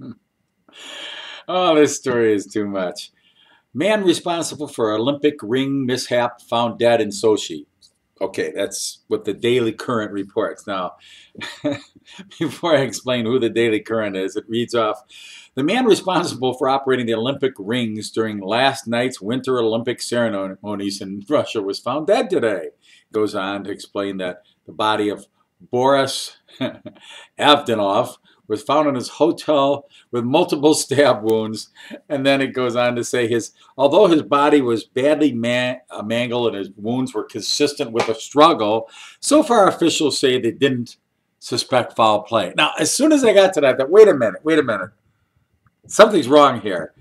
oh, this story is too much. Man responsible for Olympic ring mishap found dead in Sochi. Okay, that's what the Daily Currant reports. Now, before I explain who the Daily Currant is, it reads off The man responsible for operating the Olympic rings during last night's Winter Olympic ceremonies in Russia was found dead today. Goes on to explain that the body of Boris Avdonov was found in his hotel with multiple stab wounds. And then it goes on to say his, although his body was badly man, uh, mangled and his wounds were consistent with a struggle, so far officials say they didn't suspect foul play. Now, as soon as I got to that, I thought, wait a minute, wait a minute. Something's wrong here.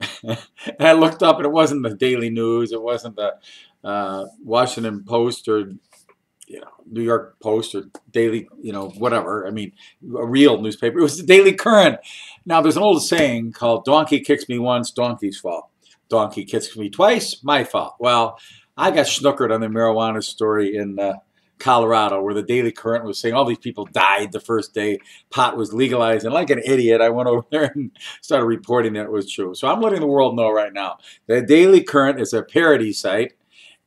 and I looked up and it wasn't the Daily News, it wasn't the uh, Washington Post or you know, New York Post or Daily, you know, whatever. I mean, a real newspaper. It was the Daily Currant. Now, there's an old saying called "Donkey kicks me once, donkey's fault. Donkey kicks me twice, my fault." Well, I got snookered on the marijuana story in uh, Colorado, where the Daily Currant was saying all these people died the first day pot was legalized, and like an idiot, I went over there and started reporting that it was true. So I'm letting the world know right now. The Daily Currant is a parody site,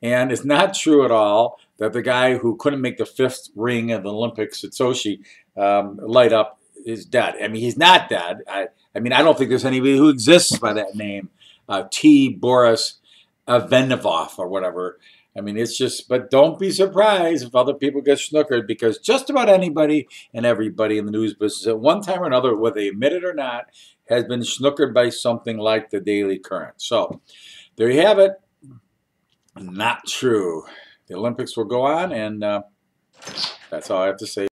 and it's not true at all that the guy who couldn't make the fifth ring of the Olympics at Sochi um, light up is dead. I mean, he's not dead. I, I mean, I don't think there's anybody who exists by that name, uh, T. Boris Avenovov or whatever. I mean, it's just, but don't be surprised if other people get snookered because just about anybody and everybody in the news business at one time or another, whether they admit it or not, has been snookered by something like the Daily Currant. So there you have it. Not true the Olympics will go on, and uh, that's all I have to say.